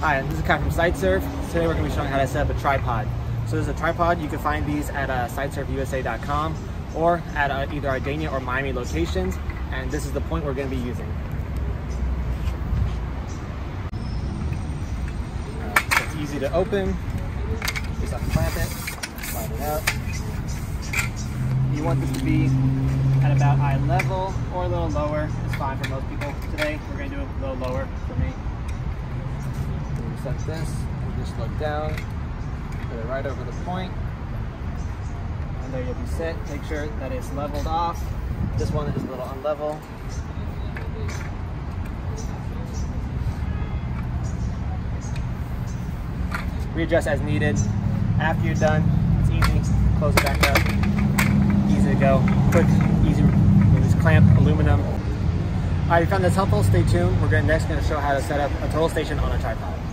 Hi, this is Kai from SiteSurv. Today we're going to be showing how to set up a tripod. So there's a tripod, you can find these at uh, sitesurvusa.com or at uh, either our Dania or Miami locations, and this is the point we're going to be using. Uh, so it's easy to open, just unclamp it, slide it out. You want this to be at about eye level or a little lower, it's fine for most people. Today we're going to do it a little lower for me set this, and just look down, put it right over the point, and there you'll be set. Make sure that it's leveled off. This one is a little unlevel. Readjust as needed. After you're done, it's easy. Close it back up. Easy to go. Quick, easy. You just clamp aluminum. All right, if you found this helpful, stay tuned. We're next going to show how to set up a total station on a tripod.